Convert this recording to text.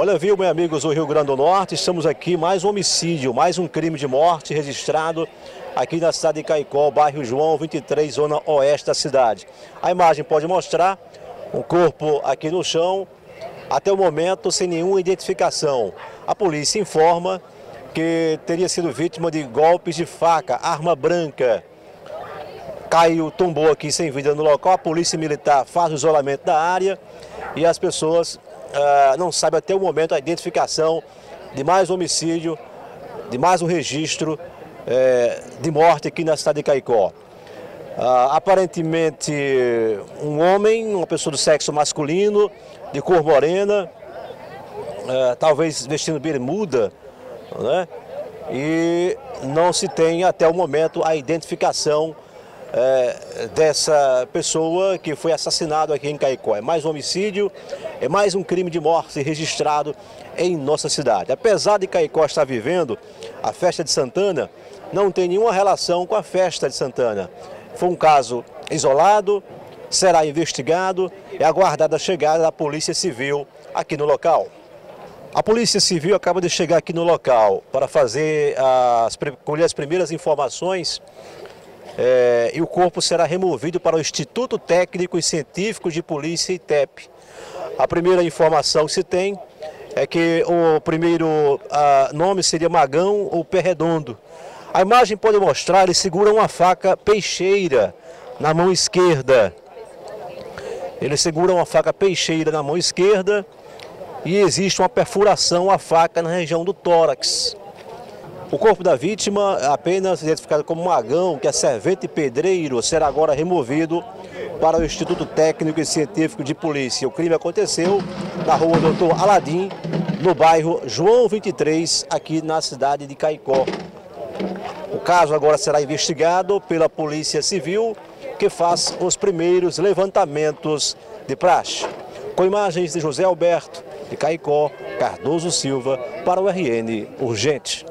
Olha, viu, meus amigos do Rio Grande do Norte, estamos aqui, mais um homicídio, mais um crime de morte registrado aqui na cidade de Caicó, bairro João 23, zona oeste da cidade. A imagem pode mostrar um corpo aqui no chão, até o momento sem nenhuma identificação. A polícia informa que teria sido vítima de golpes de faca, arma branca. Caiu, tombou aqui sem vida no local, a polícia militar faz o isolamento da área e as pessoas uh, não sabe até o momento a identificação de mais um homicídio, de mais um registro uh, de morte aqui na cidade de Caicó. Uh, aparentemente um homem, uma pessoa do sexo masculino, de cor morena, eh, talvez vestindo bermuda, né? e não se tem até o momento a identificação é, dessa pessoa que foi assassinado aqui em Caicó. É mais um homicídio, é mais um crime de morte registrado em nossa cidade. Apesar de Caicó estar vivendo a festa de Santana, não tem nenhuma relação com a festa de Santana. Foi um caso isolado, será investigado e aguardada a chegada da Polícia Civil aqui no local. A Polícia Civil acaba de chegar aqui no local para fazer as, colher as primeiras informações é, e o corpo será removido para o Instituto Técnico e Científico de Polícia ITEP. A primeira informação que se tem é que o primeiro a, nome seria Magão ou Pé Redondo. A imagem pode mostrar, ele segura uma faca peixeira na mão esquerda. Ele segura uma faca peixeira na mão esquerda e existe uma perfuração à faca na região do tórax. O corpo da vítima, apenas identificado como Magão, que é servente pedreiro, será agora removido para o Instituto Técnico e Científico de Polícia. O crime aconteceu na rua Doutor Aladim, no bairro João 23, aqui na cidade de Caicó. O caso agora será investigado pela Polícia Civil, que faz os primeiros levantamentos de praxe. Com imagens de José Alberto, de Caicó, Cardoso Silva, para o RN Urgente.